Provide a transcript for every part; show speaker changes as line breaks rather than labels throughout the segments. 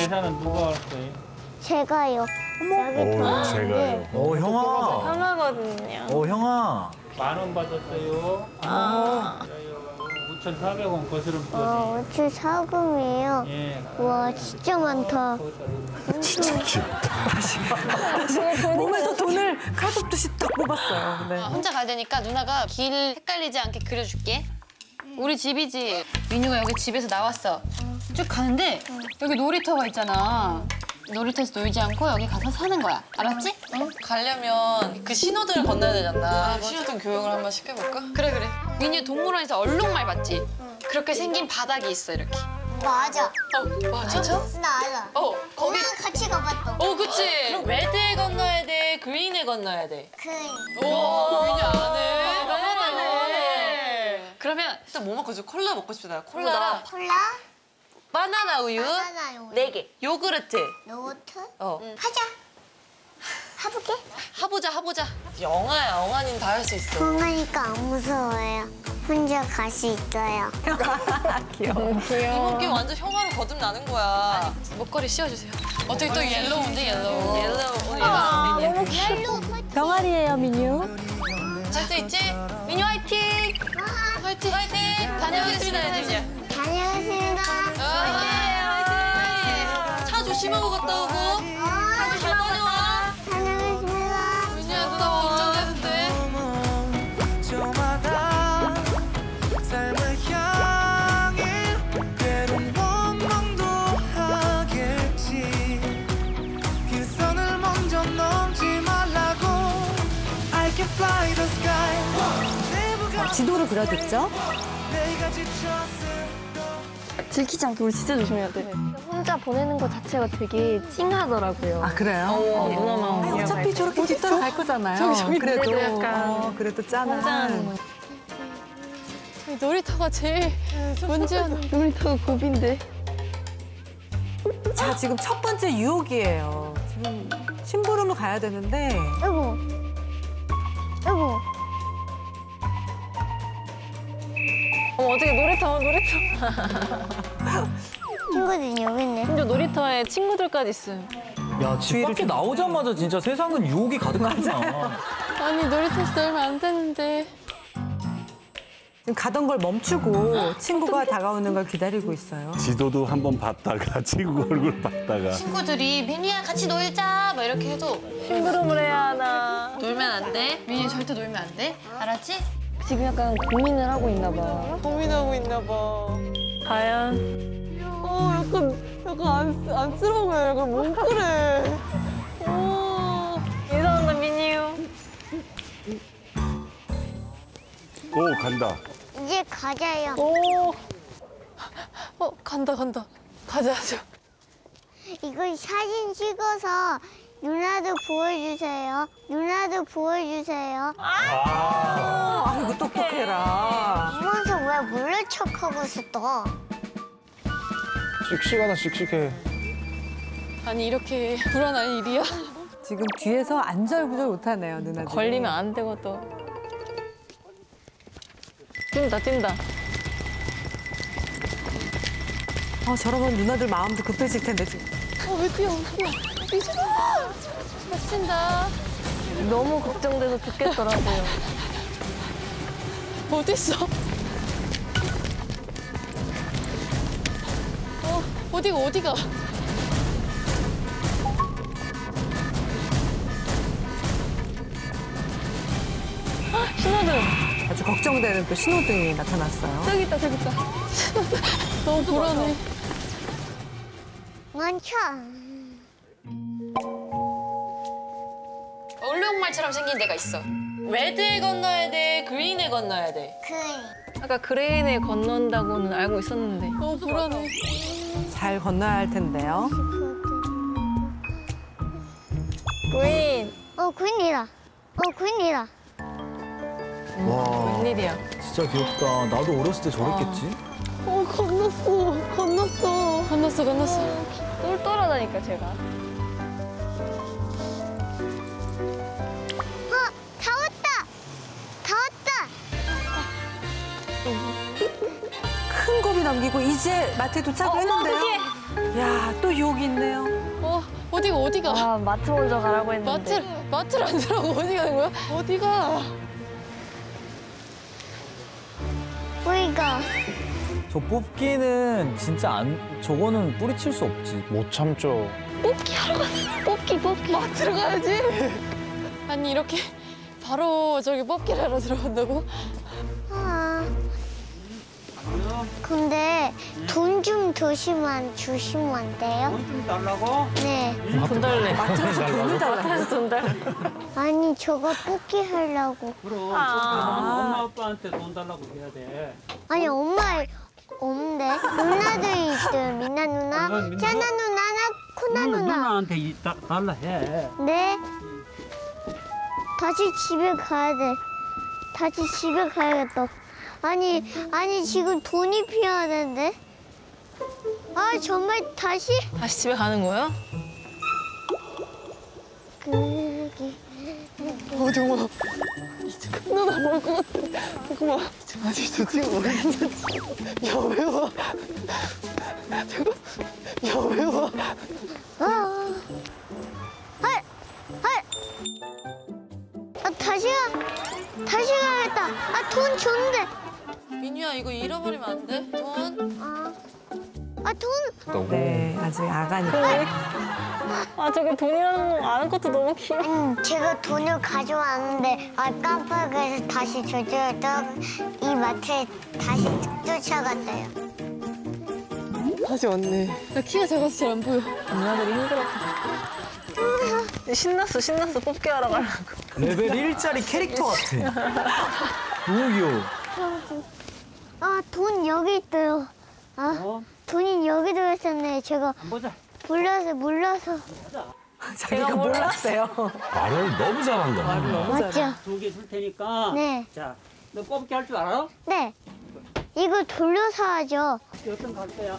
계산은 누가 할 거예요?
제가요. 여기
오,
돈
제가요.
오 형아.
하나거든요.
오 형아.
만 원 받았어요.
아.
5,400원 거스름 거지.
어, 5천 사금이에요.
예.
와, 진짜 많다.
진짜 귀엽다.
몸에서 돈을 칼국듯이 딱 뽑았어요. 네.
아, 혼자 가야 되니까 누나가 길 헷갈리지 않게 그려줄게. 우리 집이지. 민유가 여기 집에서 나왔어. 쭉 가는데 여기 놀이터가 있잖아. 놀이터에서 놀지 않고 여기 가서 사는 거야. 알았지?
가려면 그 신호등을 건너야 되잖아. 신호등 교육을 한번 시켜볼까?
그래 그래. 민유 동물원에서 얼룩말 봤지? 그렇게 생긴 바닥이 있어 이렇게.
맞아.
어, 맞아?
나 알아.
어, 거기.
같이 가봤던.
어, 그치. 레드에 건너야 돼, 그린에 건너야 돼.
그
오, 민유 아네.
너무하네.
그러면 일단 뭐 먹고 싶어? 콜라 먹고 싶다. 나 콜라랑
콜라,
바나나 우유
바나나 우유,
네 개. 요구르트.
요거트.
어.
하자. 해볼게.
하보자, 하보자. 영아야, 영아는 다 할 수 있어.
건강하니까 안 무서워요. 혼자 갈 수 있어요.
이번 게 완전 형아로 거듭 나는 거야.
목걸이 씌워주세요. 어떻게 또 yellow인데
yellow. yellow. 오늘 아,
yellow.
병아리예요, 민유.
할 수 있지? 민유 화이팅! 화이팅! 화이팅! 다녀오겠습니다, 민유.
다녀오겠습니다.
화이팅! 차 조심하고 갔다 오고. 차 조심하고 다녀와.
다녀오겠습니다.
민유야 누나
지도를 그려줬죠?
들키지 않게 우리 진짜 조심해야 돼. 혼자 보내는 것 자체가 되게 찡하더라고요.
아, 그래요?
어, 누나 마음
아니, 어차피 저렇게 뒤따라 갈 거잖아요. 그래도,
그래도 약간
어, 그래도 짠한.
짠.
놀이터가 제일 문제는
놀이터가 고비인데.
자, 지금 첫 번째 유혹이에요. 지금 심부름을 가야 되는데
여보. 여보.
어머 어떻게 놀이터 놀이터.
친구들이 여기 있네.
심지어 놀이터에 친구들까지 있어요.
야, 집 밖에 나오자마자 진짜 세상은 유혹이 가득하구나.
아니 놀이터에서 놀면 안 되는데.
지금 가던 걸 멈추고 친구가 다가오는 걸 기다리고 있어요.
지도도 한 번 봤다가 친구 얼굴 봤다가
친구들이 민유야 같이 놀자 막 이렇게 해도
심부름을 해야 하나.
놀면 안 돼.
민유 절대 놀면 안 돼. 알았지?
지금 약간 고민을 하고 있나 봐.
고민하고 있나 봐.
과연
어, 약간, 약간 안, 안쓰러워요. 약간 뭉클해. 어.
인사 온다 민유.
오 간다.
이제 가자요.
오.
어 간다 간다. 가자죠.
이거 사진 찍어서 누나도 보여주세요. 누나도 보여주세요.
아이고, 똑똑해라.
이면서 왜 몰래 척하고 있었어?
씩씩하다 씩씩해.
아니 이렇게 불안할 일이야?
지금 뒤에서 안절부절 못하네요, 누나들.
걸리면 안 되고 또. 뛴다 뛴다.
어, 저러면 누나들 마음도 급해질 텐데, 지금.
어왜 뛰어 뛰어. 미친아. 미친다.
너무 걱정돼서 죽겠더라고요.
어딨어? 어 어디가 어디가?
신호등
아주 걱정되는 또 신호등이 나타났어요.
저기 있다 저기 있다.
너무 불안해.
많죠?
얼룩말처럼 생긴 데가 있어.
레드에 건너야 돼, 그린에 건너야 돼.
그
아까 그레인에 건넌다고는 알고 있었는데.
너무 불안해.
잘 건너야 할 텐데요.
Green.
어, green이다. 어, green이다.
와,
웬일이야.
진짜 귀엽다. 나도 어렸을 때 저랬겠지?
어 건넜어 건넜어 건넜어 건넜어.
똘똘하다니까 쟤가.
넘기고 이제 마트에 도착을 했는데요. 야, 또 유혹이 있네.
어디가 어디가?
아 마트 먼저 가라고 했는데.
마트 마트를 안 들어가고 어디 가는 거야? 어디가?
우리가
저 뽑기는 진짜 안 저거는 뿌리칠 수 없지.
못 참죠.
뽑기 하러 갔어. 뽑기 뽑기.
마트로 가야지. 아니 이렇게 바로 저기 뽑기를 하러 들어간다고?
근데 돈좀 조심만 주시면 안 돼요?
돈 좀 달라고?
네.
마트 가서 돈을 달라.
돈 달.
아니 저거 뽑기 하려고.
그럼 엄마 아빠한테 돈 달라고 해야 돼.
아니 엄마 없는데 누나들이 있어요. 민나 누나? 짜나 누나나 코나
누나,
누나.
누나한테 이- 다- 달라 해.
네. 다시 집에 가야 돼. 다시 집에 가야겠다. 아니 아니 지금 돈이 필요하는데. 아 정말 다시
다시 집에 가는 거야?
그기.
어 정말 누나 볼것 같아. 잠깐만. 아직 저 친구 모르겠어. 야왜 와? 잠깐. 야왜 와?
아. 헐! 헐! 아, 다시 가! 다시 가야겠다! 아, 돈 줬는데!
민유야 이거 잃어버리면 안 돼? 돈?
아, 아 돈!
네, 아직 아가니까.
아 저게 돈이라는 거 아는 것도 너무 귀여워.
음, 제가 돈을 가져왔는데, 아, 깜빡해서 다시 저쪽에다 이 마트에 다시 쫓아갔어요.
다시 왔네. 나 키가 작아서 잘 안 보여.
누나들이 힘들었다. 신났어 신났어 뽑기 하러 가려고.
레벨 1짜리 캐릭터 같아. 너무 귀여워.
아, 돈 여기 있어요. 아,
어?
돈이 여기 들어있었네. 제가. 몰라서, 몰라서.
자기가 몰랐어요.
말을 너무 잘한다.
맞죠?
두개 줄 테니까.
네.
자, 너 뽑기 할 줄 알아?
네. 이거 돌려서 하죠.
어떤 갈 거야?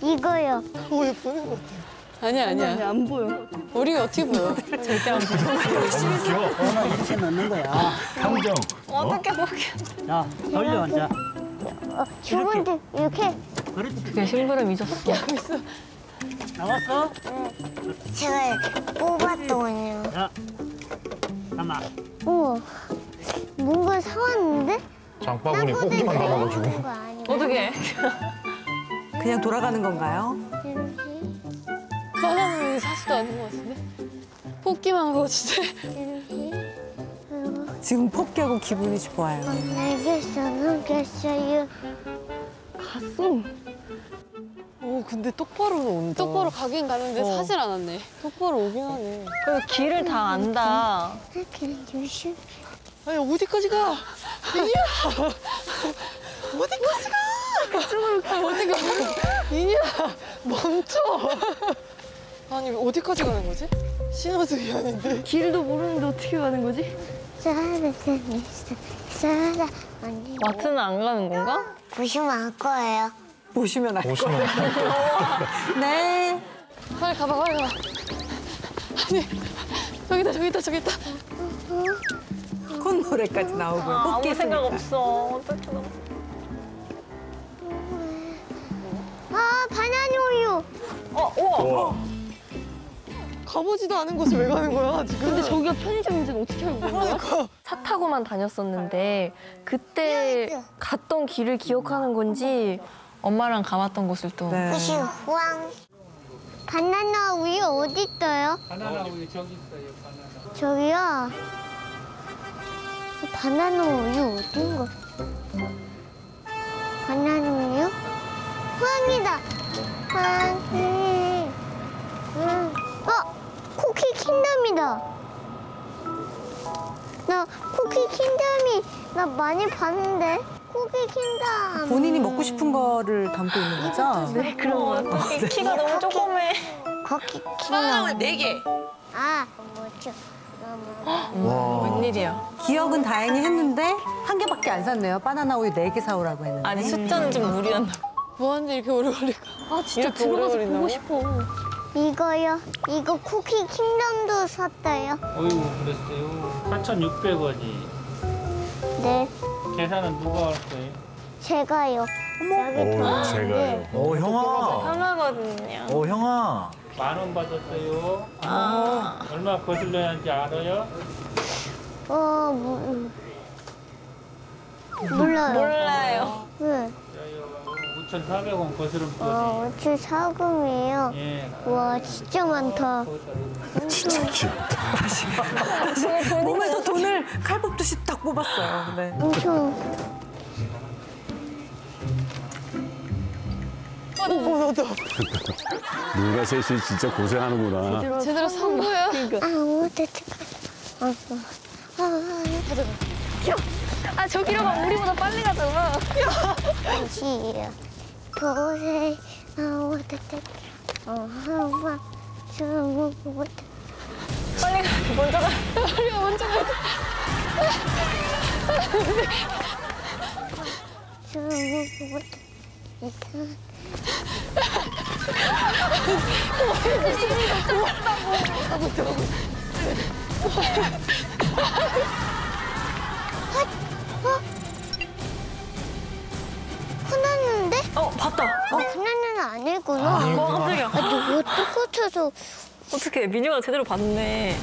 이거요.
왜 보는 거 같아? 아니야 아니야. 안 보여. 머리가 어떻게 보여? 절대 안 보여.
전화 이렇게 넣는 거야.
함정.
어떻게 뽑기?
자, 돌려 앉아.
어, 저건데 이렇게
그렇지.
그게 심부름 잊었어.
나왔어?
제가 뽑았더군요.
자, 잠깐만.
우와, 뭔가 사왔는데?
장바구니 뽑기만
남아가지고.
어떻게?
그냥 돌아가는 건가요?
바나나는 사지도 않는 것 같은데? 뽑기만 한거 같은데?
지금 뽑기하고 기분이 좋아요.
알겠어, 알겠어요.
오 근데 똑바로 온다.
똑바로 가긴 가는데 사질 않았네.
똑바로 오긴 하네.
그 길을 다 안다.
그냥 조심.
아니 어디까지 가? 민유야. 어디까지 가? 아, 어디 가? 민유야 멈춰. 아니 어디까지 가는 거지? 신호등이 아닌데.
길도 모르는데 어떻게 가는 거지? 마트는 안 가는 건가?
보시면 알 거예요.
보시면 알 거예요. 네.
빨리 가봐, 빨리 가봐. 아니, 저기다, 저기다, 저기다.
콧노래까지 나오고
아, 아무 생각. 없어. 어떻게 너무.
아 바나나 우유.
어 우와.
가보지도 않은 곳을 왜 가는 거야 지금?
근데 저기가 편의점인지는 어떻게 알고 있는 거야? 차 타고만 다녔었는데 그때 갔던 길을 기억하는 건지 엄마랑 가봤던 곳을 또
네.
혹시 후앙 바나나 우유 어디 있어요?
바나나 우유 저기 있어요, 바나나.
저기요. 바나나 우유 어딘 거? 바나나 우유? 황이다. 황 나 많이 봤는데. 쿠키 킹덤.
본인이 먹고 싶은 거를 담고 있는 거죠?
네 그런. 키- 키가 너무 조그매.
쿠키
바나나
킹덤.
네 개.
아, 뭐죠? 너무
웬일이야?
기억은 다행히 했는데 한 개밖에 안 샀네요. 바나나 우유 네 개 사오라고 했는데.
아니 숫자는 좀 무리였나?
뭐하는데 이렇게 오래 걸릴까?
아 진짜 들어가서? 보고 싶어.
이거요. 이거 쿠키 킹덤도 샀어요.
어이구, 그랬어요. 4,600원이.
네,
계산은 누가 할 거예요?
제가요. 여기
오,
돈
제가요.
어 형아.
하나거든요.
어 형아.
만 원 받았어요. 얼마 거슬러야 하는지 알아요?
어, 뭐, 몰라요.
몰라요.
네.
5,400원 거스름 거지.
어, 5칠 사금이에요.
예.
와, 진짜 많다.
진짜 귀엽다.
몸에서 돈을 칼 뽑듯이 딱 뽑았어요. 네.
엄청.
누가 셋이 진짜 고생하는구나.
제대로 산 거야?
아, 어떡해. 아, 아,
아 저기로 가면 우리보다 빨리 가잖아.
아. 도세, 아, 어떡해. 어, 하마, 주무, 어떡해.
빨리 가. 먼저 가. 빨리 가. 먼저 가.
주무, 어떡해.
어 봤다.
어, 화났는 아니구나.
어 깜짝이야.
아, 누구 똑같아서.
어떻게 민유가 제대로 봤네.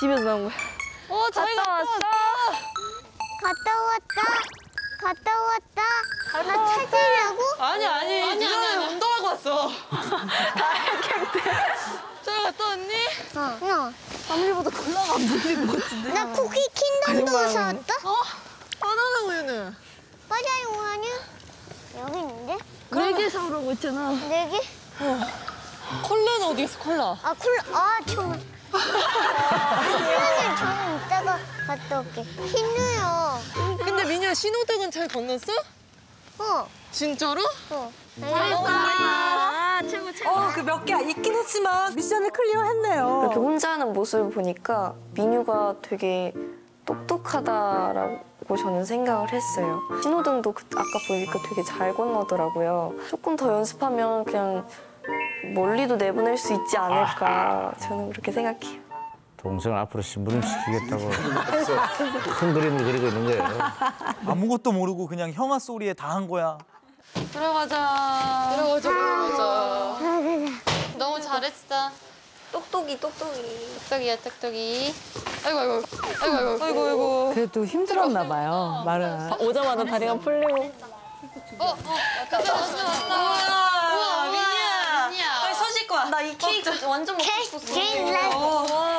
집에서 나온 거야. 어 갔다 왔어.
갔다 왔다. 갔다 왔다. 나 찾으려고?
아니 아니 아니 아니 운동하고 왔어. 잘 갔다 왔니?
어. 어.
아무리보다 콜라가 안 보이는 것 같은데.
나 쿠키 킨덤도 사왔다.
바나나 우유는?
맞아요, 아니야? 여기 있는데?
네개 사오라고 했잖아.
네 개?
콜라는 어디 있어 콜라?
아, 콜라. 아, 정말. 콜라는 좀 이따가 갔다 올게. 흰우요.
근데 민유야 신호등은 잘 건넜어?
어.
진짜로?
어.
아 최고 최고.
어, 그 몇 개 있긴 했지만 미션을 클리어했네요.
이렇게 혼자 하는 모습을 보니까 민유가 되게 똑똑하다라고 저는 생각을 했어요. 신호등도 그- 아까 보니까 되게 잘 건너더라고요. 조금 더 연습하면 그냥 멀리도 내보낼 수 있지 않을까 저는 그렇게 생각해요.
동생을 앞으로 신부름 시키겠다고 큰 그림을 그리고 있는 거예요.
아무것도 모르고 그냥 형아 소리에 다 한 거야.
들어가자.
들어가자 들어가자.
너무 잘했어.
똑똑이 똑똑이.
똑똑이야 똑똑이. 아이고 아이고 아이고 아이고.
아이고 아이고.
그래도 힘들었나 봐요, 말은.
오자마자 다리가 풀리고.
어, 어, 왔다, 왔다, 왔다. 우와, 민이야. 민이야.
빨리 손 씻고 와.
나이 케이크 완전 먹고
케이크
싶었어.
나. 우와,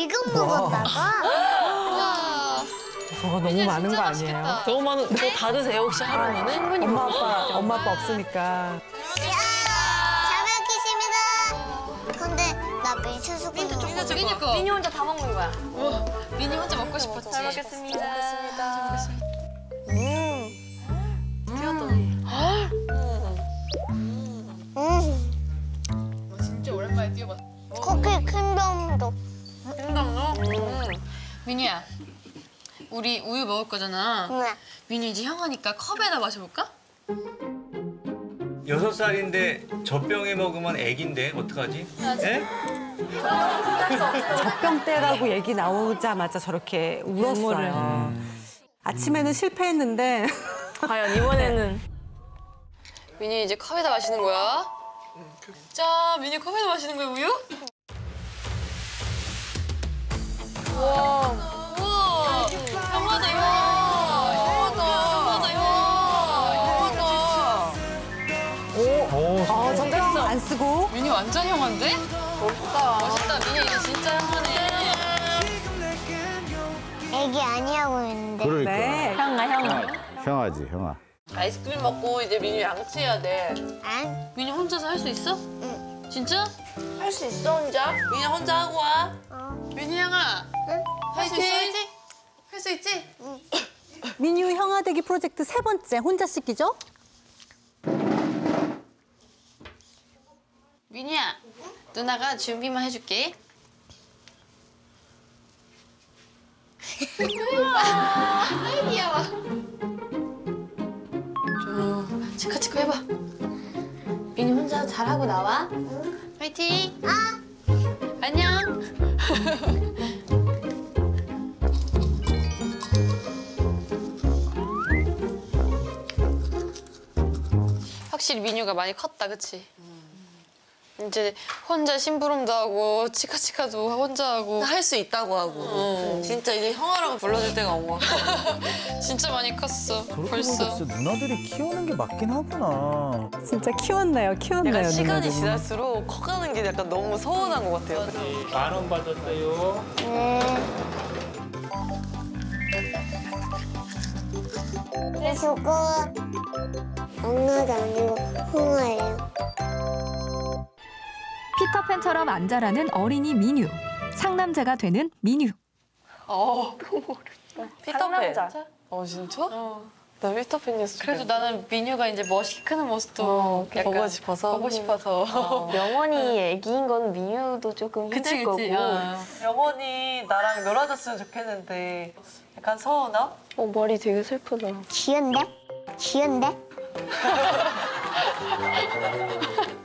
이거 먹었다가?
우와.
저거 너무 많은 거 아니에요?
너무 많은. 그거 다 드세요 혹시 하루면은? 충분히
엄마 아빠. 엄마 아빠 없으니까.
잘 먹겠습니다. 근데 나 밀수수고 먹어.
민이 거.
민유 혼자 다 먹는 거야.
민이 혼자 먹고 싶었지.
잘 먹겠습니다.
음.
진짜 오랜만에 뛰어봤.
쿠키 킹덤도.
민이야. 우리 우유 먹을 거잖아.
네.
민이 이제 형아니까 컵에다 마셔볼까?
여섯 살인데 젖병에 먹으면 애긴데 어떡하지? 에?
젖병 때라고 얘기 나오자마자 저렇게 울었어요. 아침에는 실패했는데
과연 이번에는
민이 이제 컵에다 마시는 거야. 자, 민이 컵에다 마시는 거야 우유?
안 쓰고
민이 완전 형아인데? 멋있다. 멋있다. 민이 이제 진짜 형아네.
애기 아니라고 했는데.
그러니까
네.
형아 형아.
형아지 형아.
아이스크림 먹고 이제 민유 양치해야 돼.
안?
민이 혼자서 할 수 있어? 응. 진짜?
할 수 있어 혼자? 민유 혼자 하고 와.
어.
민이 형아,
응?
할수 있지? 할 수 있지?
민유 형아되기 프로젝트 세 번째 혼자 씻기죠?
민이야, 누나가 준비만 해줄게. 아이 귀여워. 좀 치카 치카 해봐. 민이 혼자 잘하고 나와. 화이팅. 아. 안녕. 확실히 민유가 많이 컸다, 그치? 이제 혼자 심부름도 하고 치카치카도 혼자 하고
할 수 있다고 하고. 진짜 이제 형아라고 불러줄 때가 온것 같아.
진짜 많이 컸어. 벌써.
진짜 누나들이 키우는 게 맞긴 하구나.
진짜 키웠나요? 키웠나요?
약간 시간이
누나들이?
지날수록 커가는 게 약간 너무 서운한 것 같아요.
만 원 받았어요.
그래서 꼭 엉아가 아니고 홍어예요.
피터팬처럼 안 자라는 어린이 민유. 상남자가 되는 민유.
어, 피터팬. 어, 진짜? 나 피터팬이었어.
그래도 나는 민유가 이제 멋있게 크는 모습도
어,
약간
보고 싶어서.
보고 싶어서.
영원히 애기인 건 미유도 조금 힘들
그치, 그치.
거고.
어.
영원히 나랑 놀아줬으면 좋겠는데 약간 서운하?
어, 머리 되게 슬프다.
귀여운데? 귀여운데?